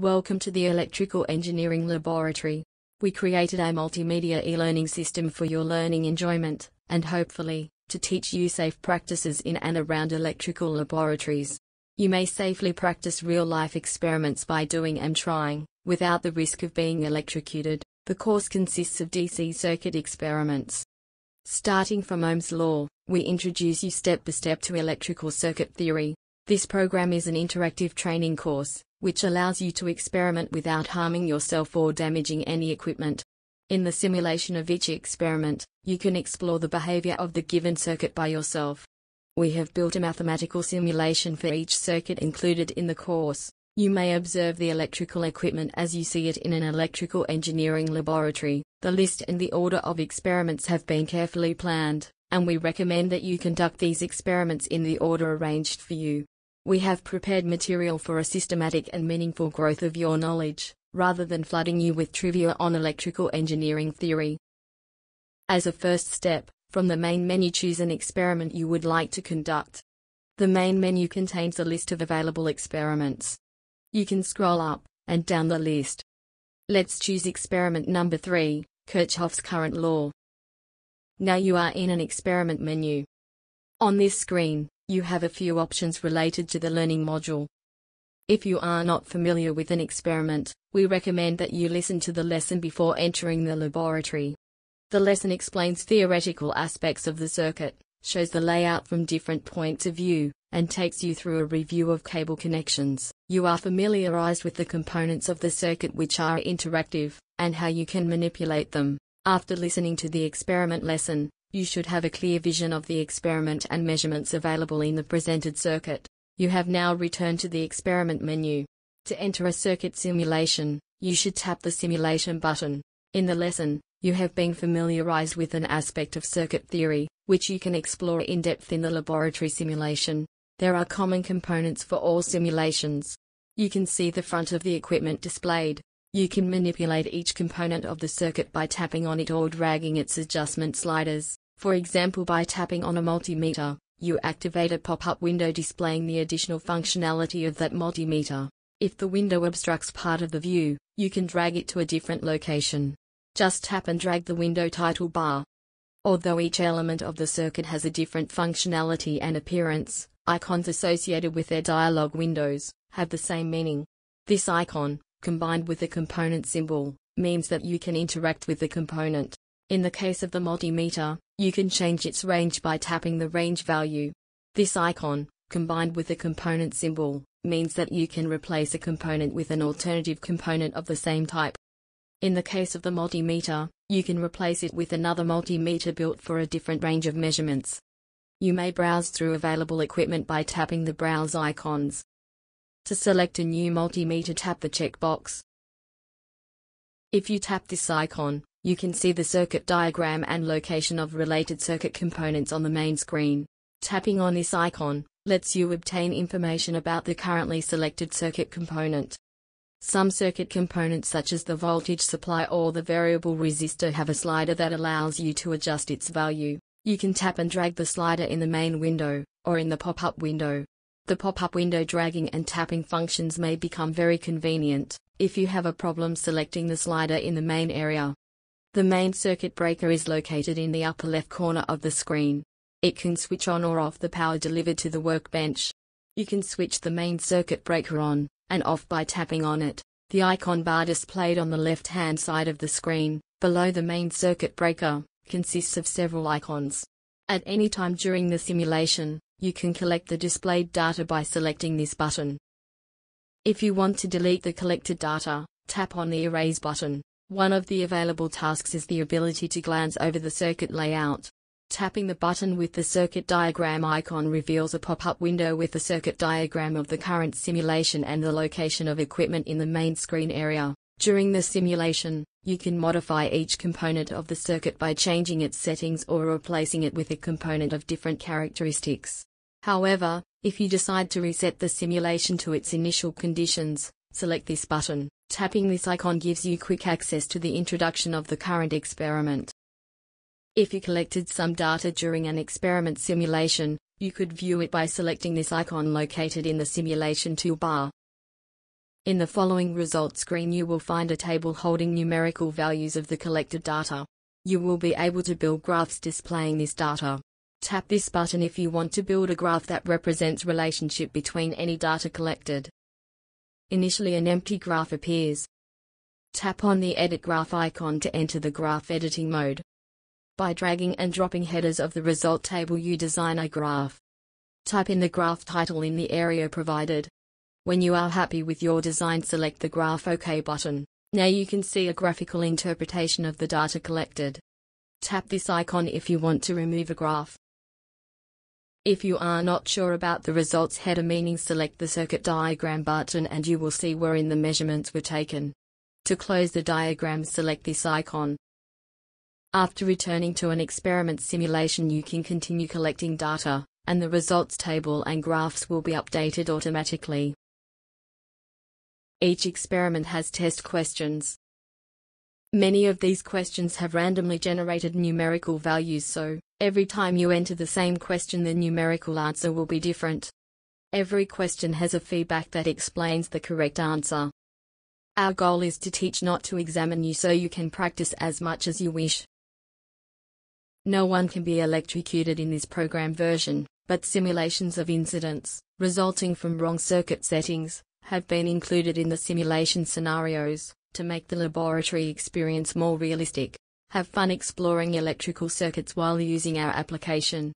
Welcome to the Electrical Engineering Laboratory. We created a multimedia e learning system for your learning enjoyment, and hopefully, to teach you safe practices in and around electrical laboratories. You may safely practice real life experiments by doing and trying, without the risk of being electrocuted. The course consists of DC circuit experiments. Starting from Ohm's law, we introduce you step by step to electrical circuit theory. This program is an interactive training course, which allows you to experiment without harming yourself or damaging any equipment. In the simulation of each experiment, you can explore the behavior of the given circuit by yourself. We have built a mathematical simulation for each circuit included in the course. You may observe the electrical equipment as you see it in an electrical engineering laboratory. The list and the order of experiments have been carefully planned, and we recommend that you conduct these experiments in the order arranged for you. We have prepared material for a systematic and meaningful growth of your knowledge, rather than flooding you with trivia on electrical engineering theory. As a first step, from the main menu choose an experiment you would like to conduct. The main menu contains a list of available experiments. You can scroll up and down the list. Let's choose experiment number 3, Kirchhoff's current law. Now you are in an experiment menu. On this screen, you have a few options related to the learning module. If you are not familiar with an experiment, we recommend that you listen to the lesson before entering the laboratory. The lesson explains theoretical aspects of the circuit, shows the layout from different points of view, and takes you through a review of cable connections. You are familiarized with the components of the circuit which are interactive, and how you can manipulate them. After listening to the experiment lesson, you should have a clear vision of the experiment and measurements available in the presented circuit. You have now returned to the experiment menu. To enter a circuit simulation, you should tap the simulation button. In the lesson, you have been familiarized with an aspect of circuit theory, which you can explore in depth in the laboratory simulation. There are common components for all simulations. You can see the front of the equipment displayed. You can manipulate each component of the circuit by tapping on it or dragging its adjustment sliders. For example by tapping on a multimeter, you activate a pop-up window displaying the additional functionality of that multimeter. If the window obstructs part of the view, you can drag it to a different location. Just tap and drag the window title bar. Although each element of the circuit has a different functionality and appearance, icons associated with their dialog windows have the same meaning. This icon, combined with the component symbol, means that you can interact with the component. In the case of the multimeter, you can change its range by tapping the range value. This icon, combined with the component symbol, means that you can replace a component with an alternative component of the same type. In the case of the multimeter, you can replace it with another multimeter built for a different range of measurements. You may browse through available equipment by tapping the browse icons. To select a new multimeter tap the checkbox. If you tap this icon, you can see the circuit diagram and location of related circuit components on the main screen. Tapping on this icon lets you obtain information about the currently selected circuit component. Some circuit components such as the voltage supply or the variable resistor have a slider that allows you to adjust its value. You can tap and drag the slider in the main window, or in the pop-up window. The pop-up window dragging and tapping functions may become very convenient, if you have a problem selecting the slider in the main area. The main circuit breaker is located in the upper left corner of the screen. It can switch on or off the power delivered to the workbench. You can switch the main circuit breaker on and off by tapping on it. The icon bar displayed on the left-hand side of the screen, below the main circuit breaker, consists of several icons. At any time during the simulation, you can collect the displayed data by selecting this button. If you want to delete the collected data, tap on the Erase button. One of the available tasks is the ability to glance over the circuit layout. Tapping the button with the circuit diagram icon reveals a pop-up window with the circuit diagram of the current simulation and the location of equipment in the main screen area. During the simulation, you can modify each component of the circuit by changing its settings or replacing it with a component of different characteristics. However, if you decide to reset the simulation to its initial conditions, select this button. Tapping this icon gives you quick access to the introduction of the current experiment. If you collected some data during an experiment simulation, you could view it by selecting this icon located in the simulation toolbar. In the following results screen you will find a table holding numerical values of the collected data. You will be able to build graphs displaying this data. Tap this button if you want to build a graph that represents relationship between any data collected. Initially an empty graph appears. Tap on the Edit Graph icon to enter the graph editing mode. By dragging and dropping headers of the result table you design a graph. Type in the graph title in the area provided. When you are happy with your design select the Graph OK button. Now you can see a graphical interpretation of the data collected. Tap this icon if you want to remove a graph. If you are not sure about the results header meaning select the circuit diagram button and you will see wherein the measurements were taken. To close the diagram select this icon. After returning to an experiment simulation you can continue collecting data, and the results table and graphs will be updated automatically. Each experiment has test questions. Many of these questions have randomly generated numerical values so, every time you enter the same question the numerical answer will be different. Every question has a feedback that explains the correct answer. Our goal is to teach not to examine you so you can practice as much as you wish. No one can be electrocuted in this program version, but simulations of incidents, resulting from wrong circuit settings, have been included in the simulation scenarios to make the laboratory experience more realistic. Have fun exploring electrical circuits while using our application.